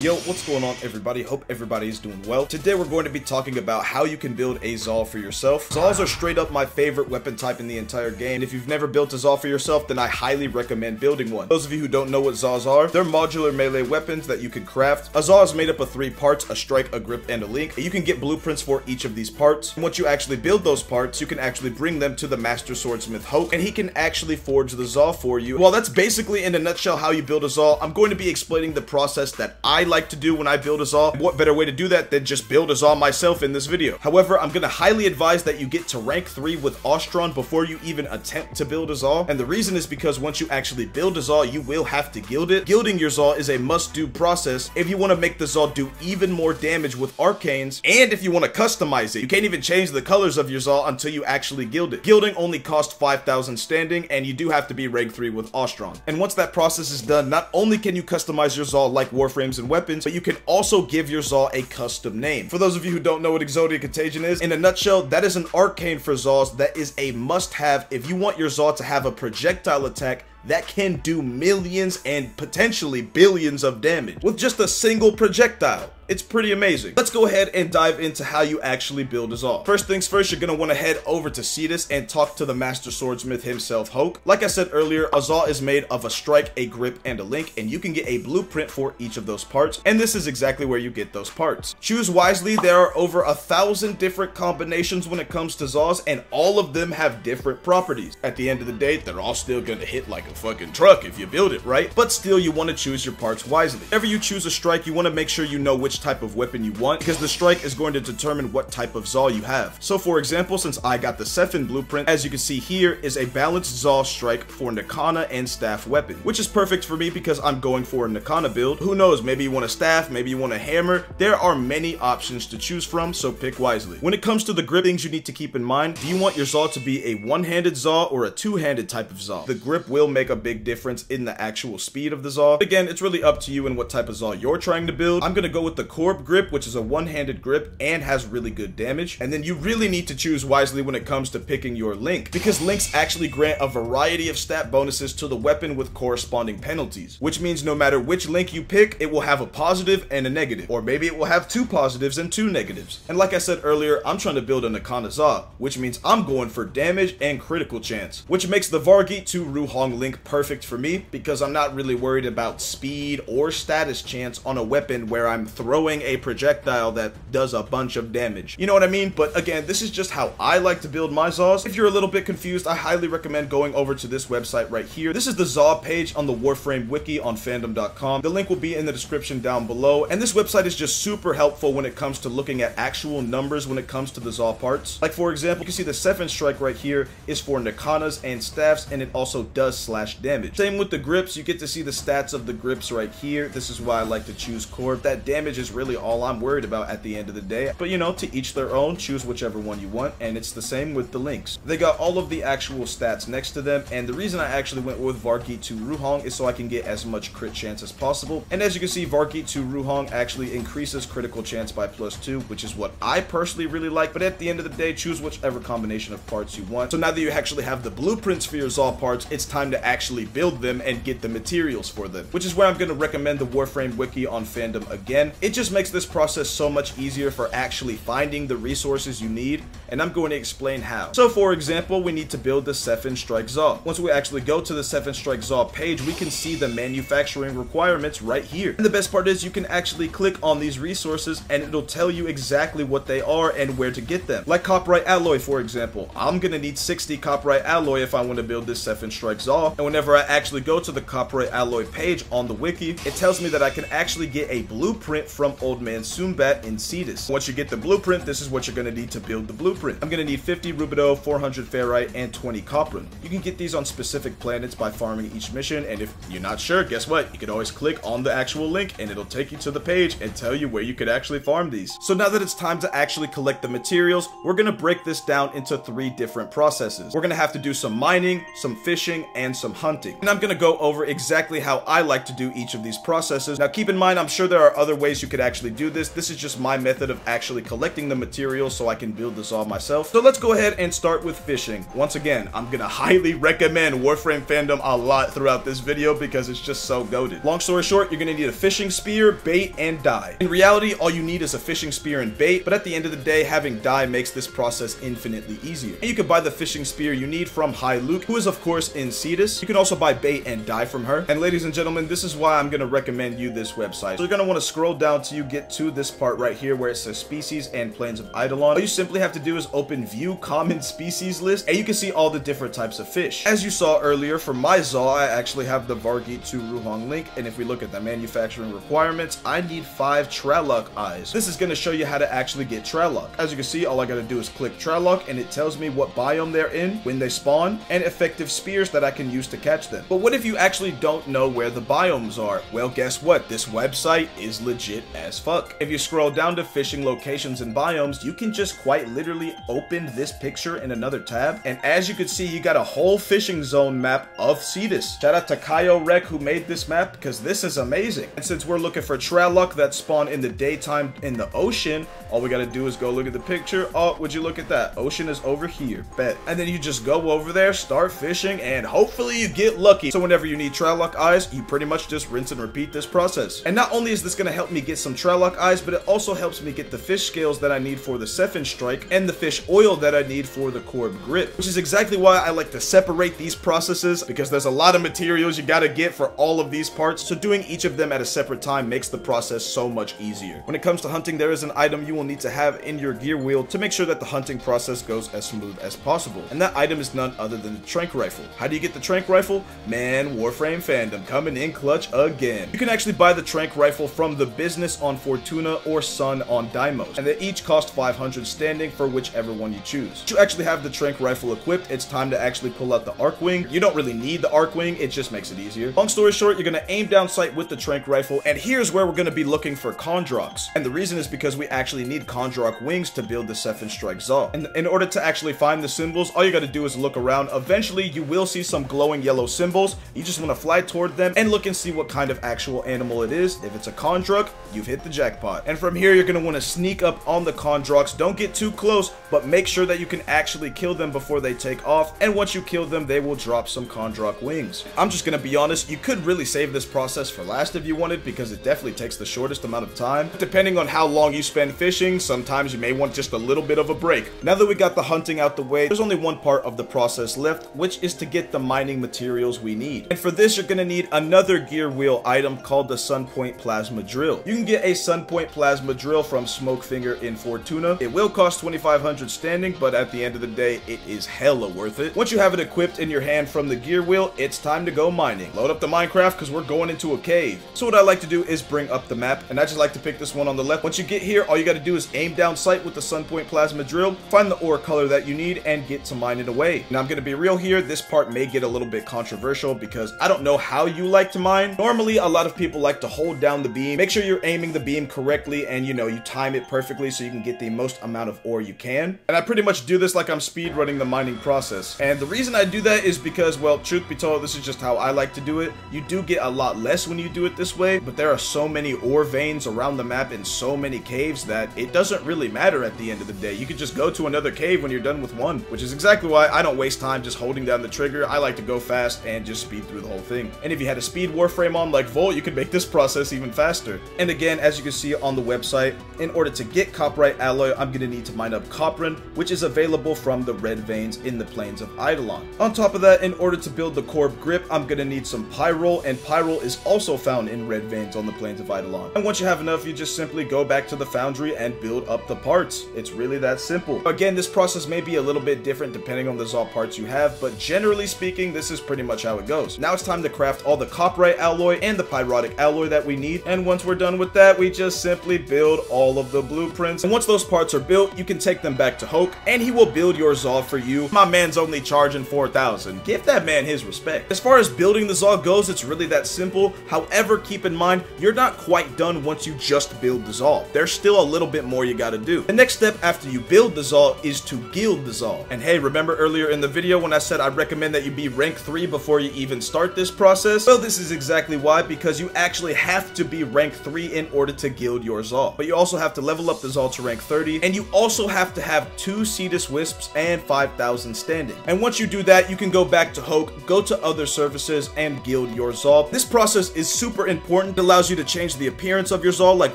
Yo, what's going on everybody? Hope everybody is doing well. Today we're going to be talking about how you can build a Zaw for yourself. Zaws are straight up my favorite weapon type in the entire game. If you've never built a Zaw for yourself, then I highly recommend building one. Those of you who don't know what Zaws are, they're modular melee weapons that you can craft. A Zaw is made up of three parts, a strike, a grip, and a link. You can get blueprints for each of these parts. And once you actually build those parts, you can actually bring them to the Master Swordsmith Hok, and he can actually forge the Zaw for you. Well, that's basically in a nutshell how you build a Zaw. I'm going to be explaining the process that I like to do when I build a Zaw. What better way to do that than just build a Zaw myself in this video? However, I'm gonna highly advise that you get to rank 3 with Ostron before you even attempt to build a Zaw. And the reason is because once you actually build a Zaw, you will have to gild it. Gilding your Zaw is a must-do process if you want to make the Zaw do even more damage with arcanes, and if you want to customize it. You can't even change the colors of your Zaw until you actually gild it. Gilding only costs 5,000 standing, and you do have to be rank 3 with Ostron. And once that process is done, not only can you customize your Zaw like Warframes and weapons, but you can also also give your Zaw a custom name. For those of you who don't know what Exodia Contagion is, in a nutshell, that is an arcane for Zaws that is a must-have if you want your Zaw to have a projectile attack that can do millions and potentially billions of damage with just a single projectile. It's pretty amazing. Let's go ahead and dive into how you actually build a Zaw. First things first, you're gonna wanna head over to Cetus and talk to the Master Swordsmith himself, Hok. Like I said earlier, a Zaw is made of a strike, a grip, and a link, and you can get a blueprint for each of those parts, and this is exactly where you get those parts. Choose wisely, there are over a thousand different combinations when it comes to Zaws, and all of them have different properties. At the end of the day, they're all still gonna hit like a fucking truck if you build it right, but still you wanna choose your parts wisely. Whenever you choose a strike, you wanna make sure you know which type of weapon you want because the strike is going to determine what type of Zaw you have. So for example, since I got the Sepfahn blueprint, as you can see here is a balanced Zaw strike for Nikana and staff weapon, which is perfect for me because I'm going for a Nikana build. Who knows, maybe you want a staff, maybe you want a hammer. There are many options to choose from, so pick wisely. When it comes to the grip things you need to keep in mind, do you want your Zaw to be a one-handed Zaw or a two-handed type of Zaw? The grip will make a big difference in the actual speed of the Zaw. Again, it's really up to you and what type of Zaw you're trying to build. I'm gonna go with the Korb grip, which is a one-handed grip and has really good damage. And then you really need to choose wisely when it comes to picking your link, because links actually grant a variety of stat bonuses to the weapon with corresponding penalties, which means no matter which link you pick, it will have a positive and a negative, or maybe it will have two positives and two negatives. And like I said earlier, I'm trying to build an Akana Zaw, which means I'm going for damage and critical chance, which makes the Vargeet 2 Ruhang link perfect for me because I'm not really worried about speed or status chance on a weapon where I'm throwing a projectile that does a bunch of damage. You know what I mean? But again, this is just how I like to build my Zaws. If you're a little bit confused, I highly recommend going over to this website right here. This is the Zaw page on the Warframe wiki on fandom.com. The link will be in the description down below. And this website is just super helpful when it comes to looking at actual numbers when it comes to the Zaw parts. Like for example, you can see the Sepfahn Strike right here is for Nikanas and staffs and it also does slash damage. Same with the grips, you get to see the stats of the grips right here. This is why I like to choose Korb. That damage is really all I'm worried about at the end of the day. But you know, to each their own, choose whichever one you want, and it's the same with the links. They got all of the actual stats next to them, and the reason I actually went with Vargeet 2 Ruhang is so I can get as much crit chance as possible. And as you can see, Vargeet 2 Ruhang actually increases critical chance by plus 2, which is what I personally really like, but at the end of the day, choose whichever combination of parts you want. So now that you actually have the blueprints for your Zaw parts, it's time to actually build them and get the materials for them, which is where I'm going to recommend the Warframe wiki on fandom again. It just makes this process so much easier for actually finding the resources you need, and I'm going to explain how. So for example, we need to build the Sepfahn Strike Zaw. Once we actually go to the Sepfahn Strike Zaw page, we can see the manufacturing requirements right here. And the best part is you can actually click on these resources and it'll tell you exactly what they are and where to get them. Like Coprite Alloy, for example. I'm gonna need 60 Coprite Alloy if I want to build this Sepfahn Strike Zaw. And whenever I actually go to the Coprite Alloy page on the wiki, it tells me that I can actually get a blueprint from Old Man Suumbaat in Cetus. Once you get the blueprint, this is what you're to need to build the blueprint. I'm to need 50 Rubedo, 400 Ferrite, and 20 Coprun. You can get these on specific planets by farming each mission, and if you're not sure, guess what? You can always click on the actual link, and it'll take you to the page and tell you where you could actually farm these. So now that it's time to actually collect the materials, we're to break this down into three different processes. We're to have to do some mining, some fishing, and some some hunting. And I'm gonna go over exactly how I like to do each of these processes. Now keep in mind, I'm sure there are other ways you could actually do this. This is just my method of actually collecting the materials so I can build this all myself. So let's go ahead and start with fishing. Once again, I'm gonna highly recommend Warframe fandom a lot throughout this video because it's just so goaded. Long story short, you're gonna need a fishing spear, bait, and dye. In reality, all you need is a fishing spear and bait, but at the end of the day, having dye makes this process infinitely easier. And you can buy the fishing spear you need from Hai-Luk, who is of course in Cetus. You can also buy bait and dye from her. And ladies and gentlemen, this is why I'm gonna recommend you this website. So you're gonna wanna scroll down till you get to this part right here where it says species and plains of Eidolon. All you simply have to do is open view common species list and you can see all the different types of fish. As you saw earlier, for my Zaw, I actually have the Vargeet 2 Ruhang Link. And if we look at the manufacturing requirements, I need five Tralok eyes. This is gonna show you how to actually get Tralok. As you can see, all I gotta do is click Tralok and it tells me what biome they're in, when they spawn, and effective spears that I can use to catch them. But what if you actually don't know where the biomes are? Well, guess what? This website is legit as fuck. If you scroll down to fishing locations and biomes, you can just quite literally open this picture in another tab. And as you can see, you got a whole fishing zone map of Cetus. Shout out to Kaio Rek who made this map because this is amazing. And since we're looking for Tralok that spawn in the daytime in the ocean, all we gotta do is go look at the picture. Oh, would you look at that? Ocean is over here. Bet. And then you just go over there, start fishing, and hopefully you get lucky. So whenever you need Tralok eyes, you pretty much just rinse and repeat this process. And not only is this gonna help me get some Tralok eyes, but it also helps me get the fish scales that I need for the Sepfahn Strike and the fish oil that I need for the Korb Grip, which is exactly why I like to separate these processes because there's a lot of materials you gotta get for all of these parts. So doing each of them at a separate time makes the process so much easier. When it comes to hunting, there is an item you will need to have in your gear wheel to make sure that the hunting process goes as smooth as possible. And that item is none other than the tranq rifle. How do you get the tranq rifle? Man, Warframe fandom coming in clutch again. You can actually buy the tranq rifle from the business on Fortuna or Son on Deimos, and they each cost 500 standing for whichever one you choose. You actually have the tranq rifle equipped, it's time to actually pull out the arc wing. You don't really need the arc wing, it just makes it easier. Long story short, you're gonna aim down sight with the tranq rifle, and here's where we're gonna be looking for Condrocs. And the reason is because we actually need Condroc wings to build the Sepfahn Strike Zaw. And in order to actually find the symbols, all you gotta do is look around. Eventually, you will see some glowing yellow symbols. You just wanna fly toward them and look and see what kind of actual animal it is. If it's a Condroc, you've hit the jackpot. And from here, you're gonna wanna sneak up on the Condrocs. Don't get too close, but make sure that you can actually kill them before they take off. And once you kill them, they will drop some Condroc wings. I'm just gonna be honest, you could really save this process for last if you wanted because it definitely takes the shortest amount of time. Depending on how long you spend fishing, sometimes you may want just a little bit of a break. Now that we got the hunting out the way, there's only one part of the process left, which is to get the mining materials we need. And for this, you're gonna need another gear wheel item called the Sunpoint Plasma Drill. You can get a Sunpoint Plasma Drill from Smokefinger in Fortuna. It will cost 2500 standing, but at the end of the day, it is hella worth it. Once you have it equipped in your hand from the gear wheel, it's time to go mining. Load up the Minecraft because we're going into a cave. So what I like to do is bring up the map, and I just like to pick this one on the left. Once you get here, all you gotta do is aim down sight with the Sunpoint Plasma Drill, find the ore color that you need, and get to mining away. Now I'm gonna be real here, this part may get a little bit controversial because I don't know how you like to mine. Normally, a lot of people like to hold down the beam. Make sure you're aiming the beam correctly and you know, you time it perfectly so you can get the most amount of ore you can. And I pretty much do this like I'm speed running the mining process. And the reason I do that is because, well, truth be told, this is just how I like to do it. You do get a lot less when you do it this way, but there are so many ore veins around the map in so many caves that it doesn't really matter at the end of the day. You could just go to another cave when you're done with one, which is exactly why I don't waste time just holding down the trigger. I like to go fast and just speed through the whole thing. And if you had a speed warframe on like Volt, you could make this process even faster. And again, as you can see on the website, in order to get coprite alloy, I'm gonna need to mine up coprun, which is available from the red veins in the plains of Eidolon. On top of that, in order to build the Korb grip, I'm gonna need some pyrol, and pyrol is also found in red veins on the plains of Eidolon. And once you have enough, you just simply go back to the foundry and build up the parts. It's really that simple. Again, this process may be a little bit different depending on the Zaw parts you have, but generally speaking, this is pretty much how it goes. Now it's time to craft all the coprite alloy and the pyrotic alloy that we need, and once we're done with that, we just simply build all of the blueprints. And once those parts are built, you can take them back to Hok, and he will build your Zaw for you. My man's only charging 4,000. Give that man his respect. As far as building the Zaw goes, it's really that simple. However, keep in mind, you're not quite done once you just build the Zaw. There's still a little bit more you gotta do. The next step after you build the Zaw is to gild the Zaw. And hey, remember earlier in the video when I said I recommend that you be rank 3 before you even start this process? Well, this is exactly why, because you actually have to be rank 3 in order to gild your Zaw. But you also have to level up the Zaw to rank 30, and you also have to have 2 Cetus Wisps and 5,000 standing. And once you do that, you can go back to Hok, go to other services, and gild your Zaw. This process is super important. It allows you to change the appearance of your Zaw, like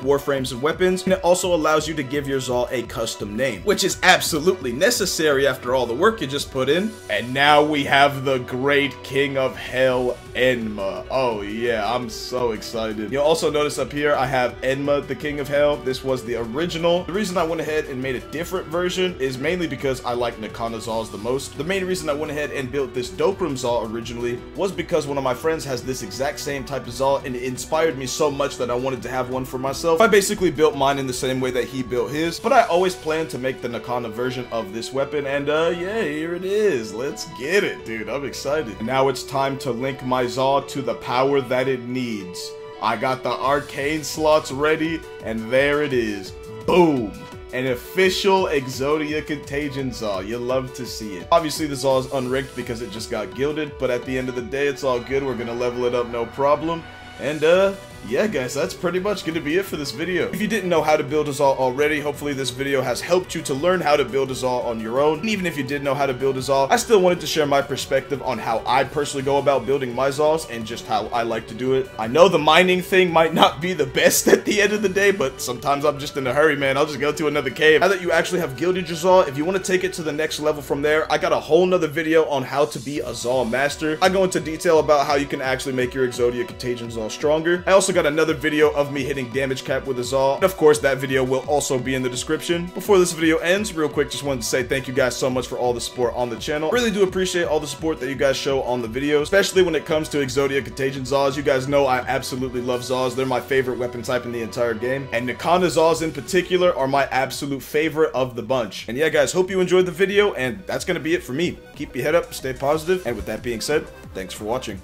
warframes and weapons, and it also allows you to give your Zaw a custom name, which is absolutely necessary after all the work you just put in. And now we have the great King of Hell, Enma. Oh yeah, I'm so excited. You'll also notice up here, I have Enma, the King of Hell. This was the original. The reason I went ahead and made a different version is mainly because I like Nikana Zaws the most. The main reason I went ahead and built this Dokrahm Zaw originally was because one of my friends has this exact same type of Zaw and it inspired me so much that I wanted to have one for myself. I basically built mine in the same way that he built his, but I always planned to make the Nikana version of this weapon and uh yeah, here it is. Let's get it, dude. I'm excited. Now it's time to link my Zaw to the power that it needs. I got the arcane slots ready, and there it is. Boom! An official Exodia Contagion Zaw. You love to see it. Obviously, the Zaw is unrigged because it just got gilded, but at the end of the day, it's all good. We're gonna level it up no problem. And, uh, yeah guys, that's pretty much going to be it for this video. If you didn't know how to build a Zaw already, hopefully this video has helped you to learn how to build a Zaw on your own. And even if you did know how to build a Zaw, I still wanted to share my perspective on how I personally go about building my Zaws and just how I like to do it. I know the mining thing might not be the best at the end of the day, but sometimes I'm just in a hurry, man. I'll just go to another cave. Now that you actually have gilded your Zaw, if you want to take it to the next level from there, I got a whole nother video on how to be a Zaw master. I go into detail about how you can actually make your Exodia Contagion Zaw stronger. I also got another video of me hitting damage cap with a Zaw. And of course, that video will also be in the description. Before this video ends, real quick, just wanted to say thank you guys so much for all the support on the channel. Really do appreciate all the support that you guys show on the videos, especially when it comes to Exodia Contagion Zaws. You guys know I absolutely love Zaws. They're my favorite weapon type in the entire game. And Nikana Zaws in particular are my absolute favorite of the bunch. And yeah, guys, hope you enjoyed the video, and that's going to be it for me. Keep your head up, stay positive, and with that being said, thanks for watching.